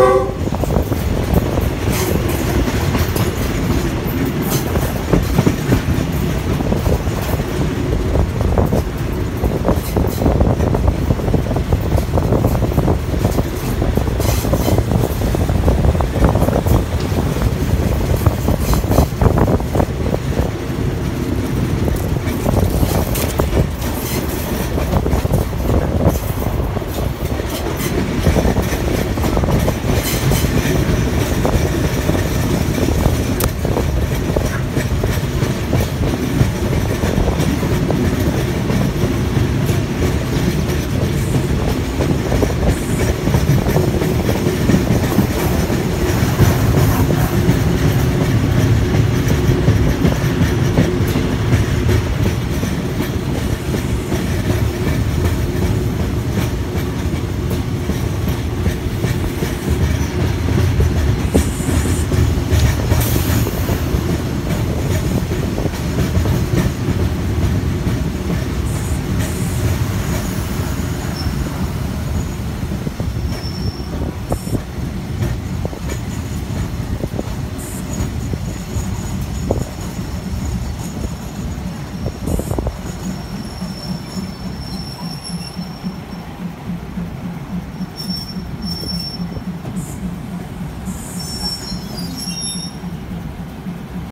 Oh.